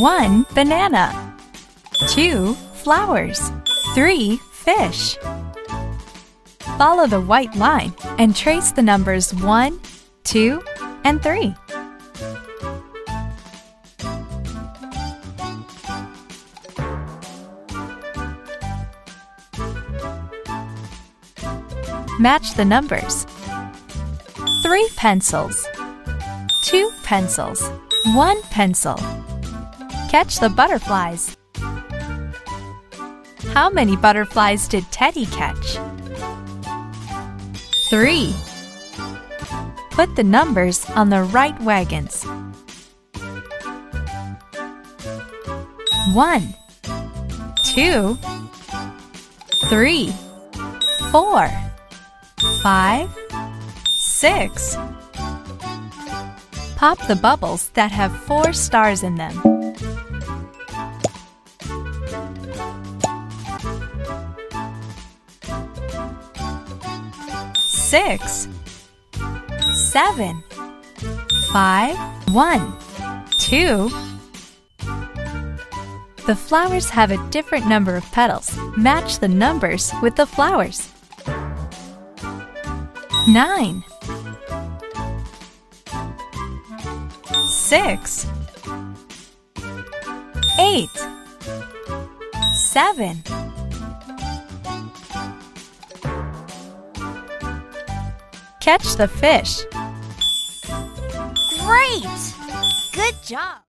1 banana. 2 flowers. 3 fish. Follow the white line and trace the numbers 1, 2, and 3. Match the numbers. 3 pencils. 2 pencils. 1 pencil Catch the butterflies. How many butterflies did Teddy catch? 3. Put the numbers on the right wagons. 1 2 3 4 5 6 Pop the bubbles that have four stars in them. Six, seven, five, one, two. The flowers have a different number of petals. Match the numbers with the flowers. Nine. six, eight, seven. Catch the fish. Great! Good job!